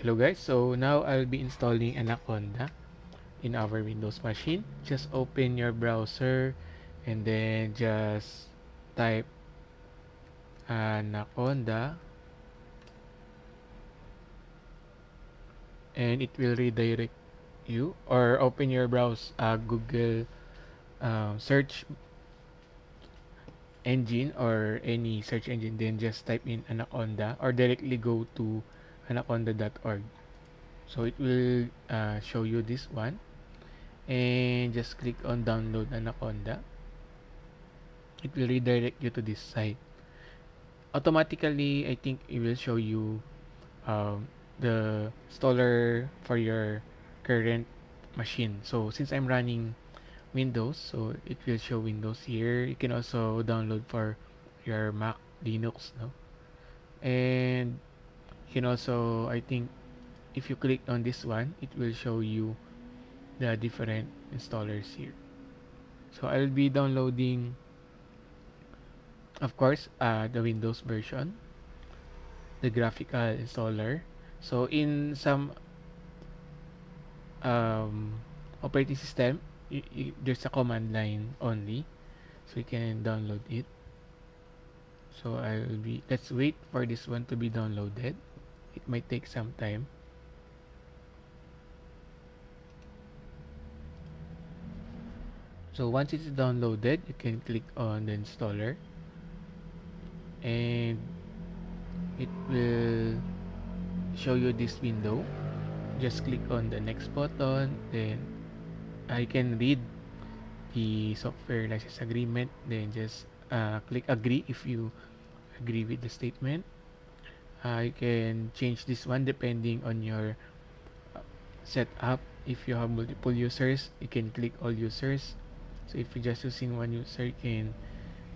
Hello guys, so now I'll be installing Anaconda in our Windows machine. Just open your browser and then just type Anaconda. And it will redirect you or open your browse uh, Google um, search engine or any search engine. Then just type in Anaconda or directly go to anaconda.org so it will uh, show you this one. And just click on download Anaconda. It will redirect you to this site. Automatically I think it will show you um, the installer for your current machine. So since I'm running Windows so it will show Windows here. You can also download for your Mac Linux no? And you can also I think if you click on this one it will show you the different installers here. So I'll be downloading of course uh, the Windows version the graphical installer. So in some um, operating system there's a command line only. So you can download it. So I'll be let's wait for this one to be downloaded it might take some time. So once it's downloaded you can click on the installer. And it will show you this window. Just click on the next button then I can read the software license agreement. Then just uh, click agree if you agree with the statement uh, you can change this one depending on your uh, setup. If you have multiple users you can click all users. So if you're just using one user you can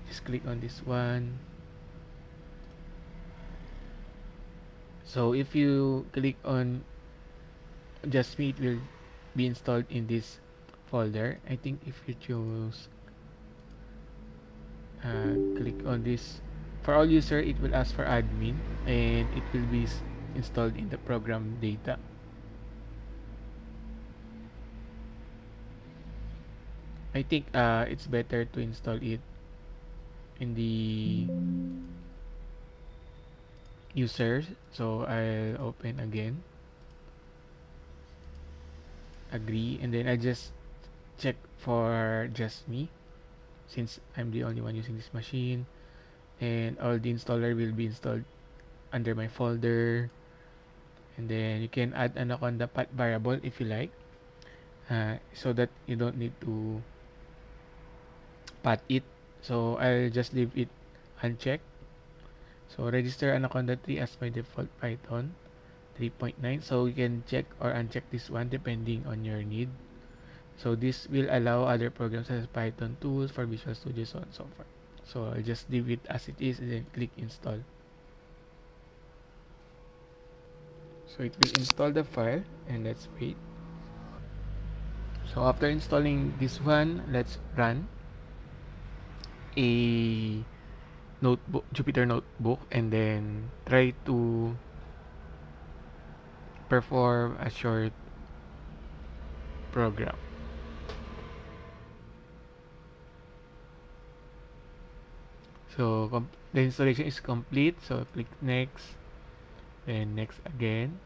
just click on this one. So if you click on just me it will be installed in this folder. I think if you choose uh, click on this for all user it will ask for admin and it will be installed in the program data. I think uh, it's better to install it in the users so I'll open again. Agree and then I just check for just me since I'm the only one using this machine and all the installer will be installed under my folder. And then you can add Anaconda path variable if you like uh, so that you don't need to path it. So I'll just leave it unchecked. So register Anaconda 3 as my default Python 3.9 so you can check or uncheck this one depending on your need. So this will allow other programs such as Python tools for Visual Studio so on and so forth so I'll just leave it as it is and then click install. So it will install the file and let's wait. So after installing this one let's run a notebook Jupyter notebook and then try to perform a short program so the installation is complete. So click next then next again.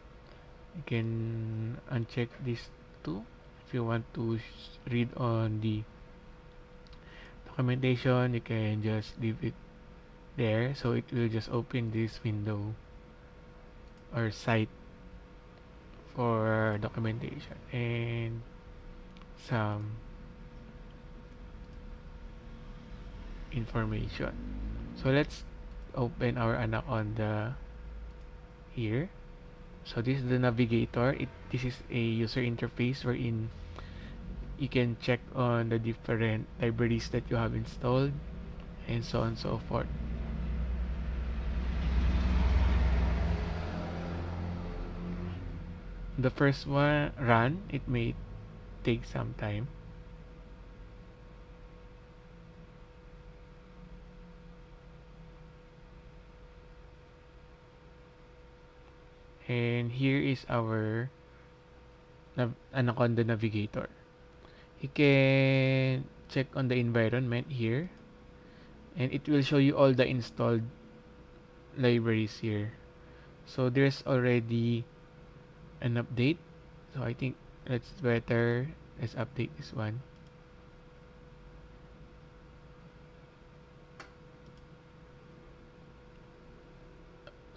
You can uncheck this two if you want to read on the documentation you can just leave it there. So it will just open this window or site for documentation and some information. So let's open our anaconda here so this is the navigator. It this is a user interface wherein you can check on the different libraries that you have installed and so on and so forth. The first one run. It may take some time and here is our Anaconda Navigator. You can check on the environment here and it will show you all the installed libraries here. So there's already an update. So I think that's better. Let's update this one.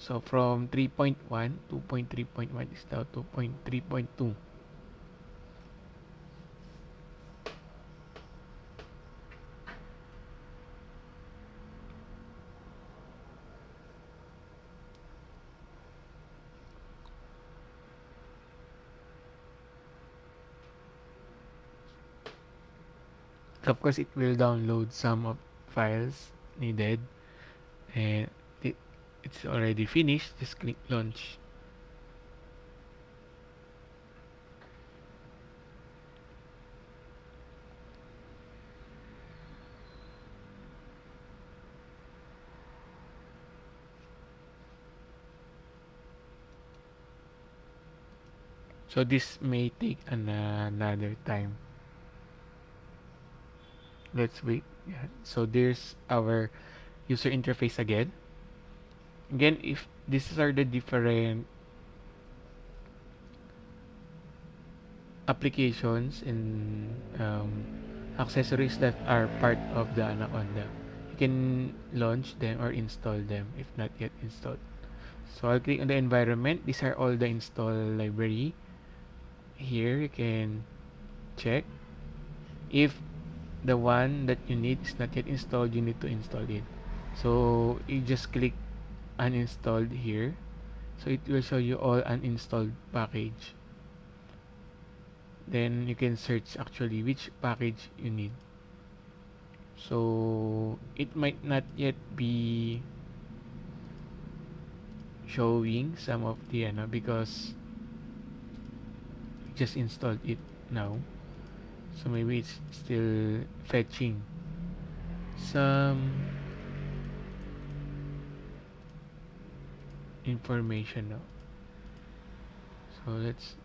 So from 3.1, 2.3.1 is now 2.3.2. of course it will download some of files needed and it's already finished just click launch. So this may take an, another time. Let's wait. Yeah. so there's our user interface again again if these are the different applications and um, accessories that are part of the Anaconda you can launch them or install them if not yet installed. So I'll click on the environment. These are all the install library. Here you can check. If the one that you need is not yet installed you need to install it. So you just click uninstalled here. So it will show you all uninstalled package. Then you can search actually which package you need. So it might not yet be showing some of the ano because just installed it now. So maybe it's still fetching some information now so let's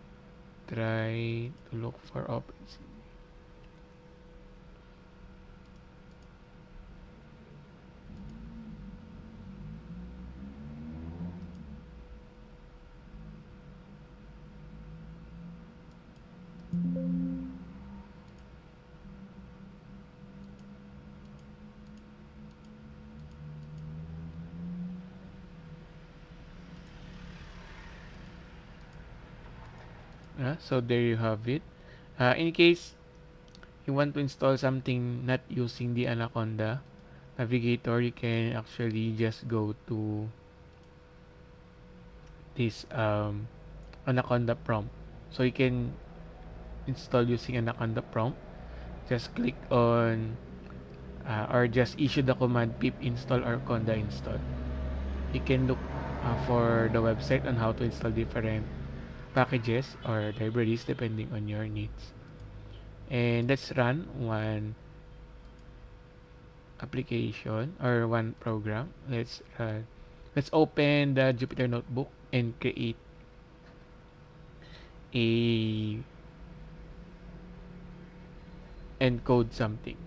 try to look for OpenCV uh, so there you have it. Uh, in case you want to install something not using the Anaconda navigator you can actually just go to this um, Anaconda prompt. So you can install using Anaconda prompt. Just click on uh, or just issue the command pip install or conda install. You can look uh, for the website on how to install different packages or libraries depending on your needs. And let's run one application or one program. Let's uh, let's open the Jupyter notebook and create a encode something.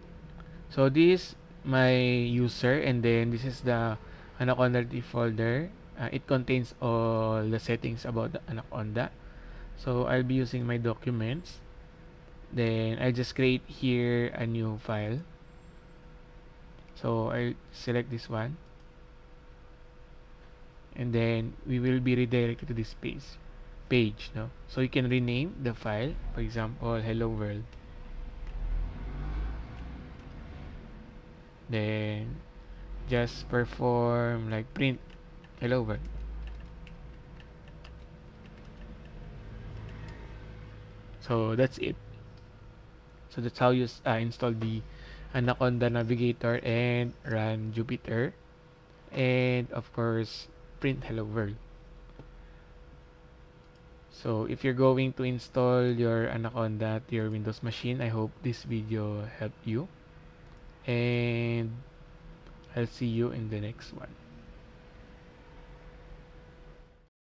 So this my user and then this is the anaconda folder uh, it contains all the settings about the anaconda so I'll be using my documents. Then I just create here a new file. So I select this one. And then we will be redirected to this page page no? So you can rename the file. For example hello world. Then just perform like print hello world so that's it. So that's how you uh, install the Anaconda Navigator and run Jupyter and of course print hello world. So if you're going to install your Anaconda to your Windows machine I hope this video helped you. And I'll see you in the next one